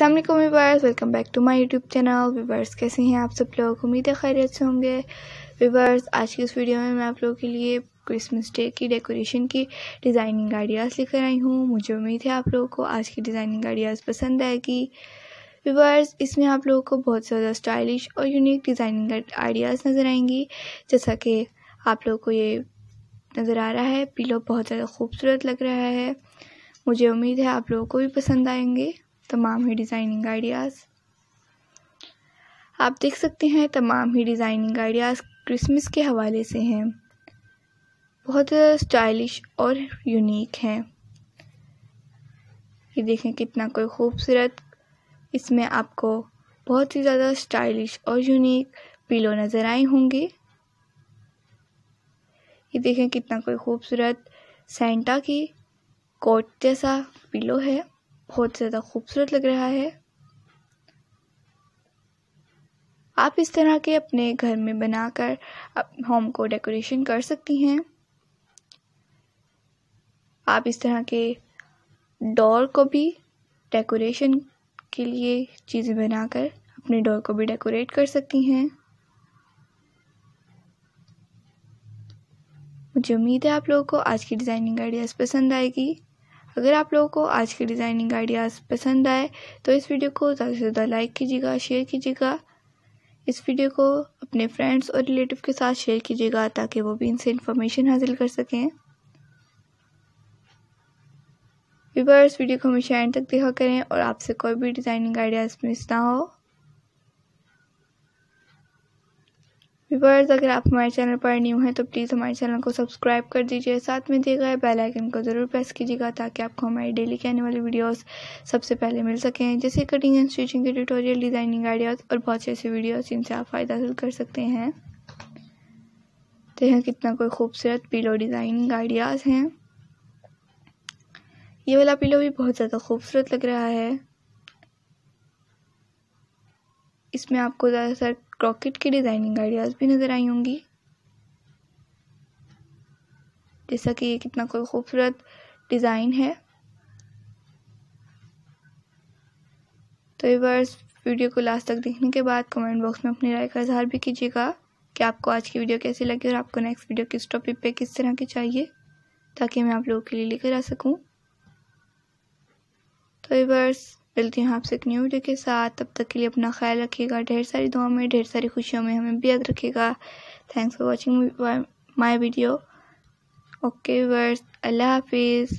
वालेकुम viewers welcome back to my YouTube channel. Viewers कैसे हैं आप सब लोग? उम्मीद है खैरियत से होंगे। वीवर्स आज की इस वीडियो में मैं आप लोगों के लिए क्रिसमस डे की डेकोरेशन की डिज़ाइनिंग आइडियाज़ लेकर आई हूँ। मुझे उम्मीद है आप लोगों को आज की डिज़ाइनिंग आइडियाज़ पसंद आएगी। वीवर्स इसमें आप लोगों को बहुत ज़्यादा स्टाइलिश और यूनिक डिज़ाइनिंग आइडियाज़ नज़र आएँगी। जैसा कि आप लोगों को ये नज़र आ रहा है पिलो बहुत ज़्यादा खूबसूरत लग रहा है। मुझे उम्मीद है आप लोगों को भी पसंद आएँगे। तमाम ही डिज़ाइनिंग आइडियाज़ आप देख सकते हैं तमाम ही डिज़ाइनिंग आइडियाज़ क्रिसमस के हवाले से हैं। बहुत स्टाइलिश और यूनिक हैं। ये देखें कितना कोई खूबसूरत। इसमें आपको बहुत ही ज़्यादा स्टाइलिश और यूनिक पिलो नज़र आए होंगे। ये देखें कितना कोई खूबसूरत सेंटा की कोट जैसा पिलो है। बहुत ज़्यादा खूबसूरत लग रहा है। आप इस तरह के अपने घर में बनाकर होम को डेकोरेशन कर सकती हैं। आप इस तरह के डोर को भी डेकोरेशन के लिए चीज़ें बनाकर अपने डोर को भी डेकोरेट कर सकती हैं। मुझे उम्मीद है आप लोगों को आज की डिज़ाइनिंग आइडियाज़ पसंद आएगी। अगर आप लोगों को आज के डिज़ाइनिंग आइडियाज़ पसंद आए तो इस वीडियो को ज़्यादा से ज़्यादा लाइक कीजिएगा शेयर कीजिएगा। इस वीडियो को अपने फ्रेंड्स और रिलेटिव के साथ शेयर कीजिएगा, ताकि वो भी इनसे इन्फॉर्मेशन हासिल कर सकें। व्यूवर्स वीडियो को हमेशा एंड तक देखा करें और आपसे कोई भी डिज़ाइनिंग आइडियाज़ मिस ना हो। व्यूवर्स अगर आप हमारे चैनल पर न्यू हैं तो प्लीज़ हमारे चैनल को सब्सक्राइब कर दीजिए। साथ में दिए गए बेल आइकन को ज़रूर प्रेस कीजिएगा, ताकि आपको हमारी डेली के आने वाली वीडियोस सबसे पहले मिल सकें। जैसे कटिंग एंड स्टिचिंग के ट्यूटोरियल डिज़ाइनिंग आइडियाज़ और बहुत से ऐसे वीडियोज़ जिनसे आप फ़ायदा हासिल कर सकते हैं। तो यहाँ कितना कोई खूबसूरत पिलो डिज़ाइनिंग आइडियाज़ हैं। ये वाला पिलो भी बहुत ज़्यादा खूबसूरत लग रहा है। इसमें आपको ज़्यादातर क्रॉकेट की डिज़ाइनिंग आइडियाज़ भी नज़र आई होंगी। जैसा कि ये कितना कोई खूबसूरत डिज़ाइन है। तो वर्स वीडियो को लास्ट तक देखने के बाद कमेंट बॉक्स में अपनी राय का इजहार भी कीजिएगा। कि आपको आज की वीडियो कैसी लगी और आपको नेक्स्ट वीडियो किस टॉपिक पे किस तरह की चाहिए, ताकि मैं आप लोगों के लिए लेकर आ सकूँ। तो वर्स मिलती हूँ आपसे एक न्यू वीडियो के साथ। तब तक के लिए अपना ख्याल रखिएगा, ढेर सारी दुआ में, ढेर सारी खुशियों में हमें भी याद रखिएगा। Thanks for watching my video okay verse अल्लाह हाफिज़